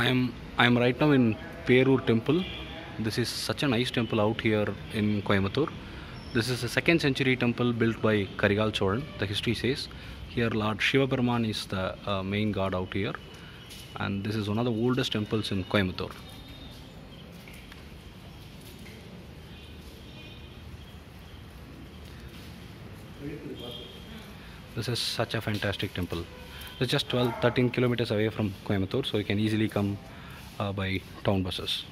I am I am right now in Perur temple. This is such a nice temple out here in Coimbatore. This is a second century temple built by Karigal Cholan. The history says here Lord Shiva Brahman is the uh, main god out here, and this is one of the oldest temples in Coimbatore. This is such a fantastic temple. It's just 12 13 kilometers away from Coimbatore so you can easily come uh, by town buses.